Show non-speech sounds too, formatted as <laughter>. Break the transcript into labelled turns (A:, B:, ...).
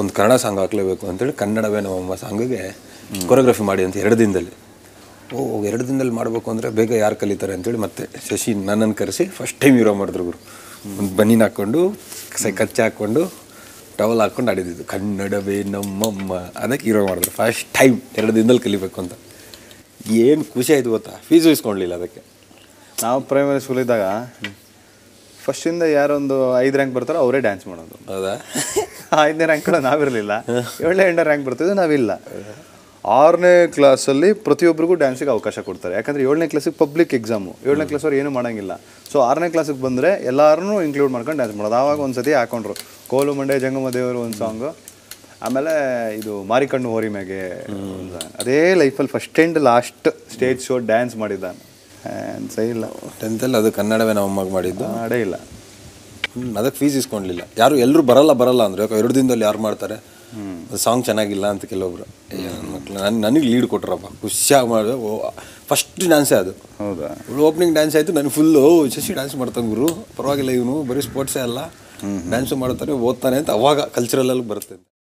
A: ಒಂದು ಕನ್ನಡ ಸಾಂಗ್ ಹಾಕ್ಲೇಬೇಕು ಅಂತೇಳಿ ಕನ್ನಡವೇ ನಮ್ಮಮ್ಮ ಸಾಂಗಿಗೆ ಕೊರಿಯೋಗ್ರಫಿ ಮಾಡಿ ಅಂತ ಎರಡು ದಿನದಲ್ಲಿ. ಓ ಎರಡು ದಿನದಲ್ಲಿ ಮಾಡಬೇಕು ಅಂದರೆ ಬೇಗ ಯಾರು ಕಲಿತಾರೆ ಅಂತೇಳಿ ಮತ್ತೆ ಶಶಿ ನನ್ನನ್ನು ಕರೆಸಿ ಫಸ್ಟ್ ಟೈಮ್ ಹೀರೋ ಮಾಡಿದ್ರು ಗುರು. ಒಂದು ಬನ್ನಿನ ಹಾಕ್ಕೊಂಡು ಕಚ್ಚೆ ಹಾಕ್ಕೊಂಡು ಟವಲ್ ಹಾಕ್ಕೊಂಡು ಆಡಿದ್ದು ಕನ್ನಡವೇ ನಮ್ಮಮ್ಮ. ಅದಕ್ಕೆ ಹೀರೋ ಮಾಡಿದ್ರು. ಫಸ್ಟ್ ಟೈಮ್ ಎರಡು ದಿನದಲ್ಲಿ ಕಲಿಬೇಕು ಅಂತ. ಏನು ಖುಷಿ ಆಯಿತು ಗೊತ್ತಾ? ಫೀಸು ಇಸ್ಕೊಳ್ಲಿಲ್ಲ ಅದಕ್ಕೆ.
B: ನಾವು ಪ್ರೈಮರಿ ಸ್ಕೂಲ್ ಇದ್ದಾಗ ಫಸ್ಟಿಂದ ಯಾರೊಂದು ಐದು ರ್ಯಾಂಕ್ ಬರ್ತಾರೋ ಅವರೇ ಡ್ಯಾನ್ಸ್ ಮಾಡೋದು.
A: ಹೌದಾ? <laughs>
B: ಐದನೇ ರ್ಯಾಂಕ್ ಕೂಡ ನಾವಿರಲಿಲ್ಲ. <laughs> ಏಳನೇ ಎಂಟನೇ ರ್ಯಾಂಕ್ ಬರ್ತಿದ್ದು ನಾವಿಲ್ಲ. ಆರನೇ ಕ್ಲಾಸಲ್ಲಿ ಪ್ರತಿಯೊಬ್ಬರಿಗೂ ಡ್ಯಾನ್ಸಿಗೆ ಅವಕಾಶ ಕೊಡ್ತಾರೆ. ಯಾಕಂದರೆ ಏಳನೇ ಕ್ಲಾಸಿಗೆ ಪಬ್ಲಿಕ್ ಎಕ್ಸಾಮು ಏಳನೇ ಕ್ಲಾಸ್ ಅವ್ರು ಏನೂ ಮಾಡೋಂಗಿಲ್ಲ. ಸೊ ಆರನೇ ಕ್ಲಾಸಿಗೆ ಬಂದರೆ ಎಲ್ಲರೂ ಇನ್ಕ್ಲೂಡ್ ಮಾಡ್ಕೊಂಡು ಡ್ಯಾನ್ಸ್ ಮಾಡೋದು. ಆವಾಗ ಒಂದು ಸತಿ ಹಾಕೊಂಡ್ರು. ಕೋಲು ಮಂಡೆ ಜಂಗಮ ದೇವರು ಒಂದು ಸಾಂಗು ಆಮೇಲೆ ಇದು ಮಾರಿಕಣ್ಣು ಹೋರಿ ಮ್ಯಾಗೆ. ಅದೇ ಲೈಫಲ್ಲಿ first and last stage show dance ಮಾಡಿದ್ದಾನೆ. ಸೈ ಇಲ್ಲ.
A: ಟೆಂತಲ್ಲಿ ಅದು ಕನ್ನಡವೇ ನಮ್ಮಮ್ಮಗೆ ಮಾಡಿದ್ದು.
B: ಅಡೇ ಇಲ್ಲ.
A: ಅದಕ್ಕೆ ಫೀಸ್ ಇಸ್ಕೊಂಡಿಲ್ಲ. ಯಾರು ಎಲ್ಲರೂ ಬರಲ್ಲ ಬರಲ್ಲ ಅಂದ್ರೆ ಯಾಕೆ ಎರಡು ದಿನದಲ್ಲಿ ಯಾರು ಮಾಡ್ತಾರೆ? ಸಾಂಗ್ ಚೆನ್ನಾಗಿಲ್ಲ ಅಂತ ಕೆಲವೊಬ್ರು. ಮಕ್ಳು ನನ್ನ ನನಗೆ ಲೀಡ್ ಕೊಟ್ರಪ್ಪ. ಖುಷಿಯಾಗಿ ಮಾಡಿ. ಫಸ್ಟ್ ಡ್ಯಾನ್ಸೇ ಅದು.
B: ಹೌದಾ?
A: ಓಪನಿಂಗ್ ಡ್ಯಾನ್ಸ್ ಆಯಿತು ನನಗೆ ಫುಲ್ಲು ಶಶಿ ಡ್ಯಾನ್ಸ್ ಮಾಡ್ತಾನೆ ಗುರು. ಪರವಾಗಿಲ್ಲ ಇವನು ಬರೀ ಸ್ಪೋರ್ಟ್ಸೇ ಅಲ್ಲ. ಡ್ಯಾನ್ಸು ಮಾಡ್ತಾನೆ ಓದ್ತಾನೆ ಅಂತ ಅವಾಗ ಕಲ್ಚರಲಲ್ಲಿ ಬರುತ್ತೆ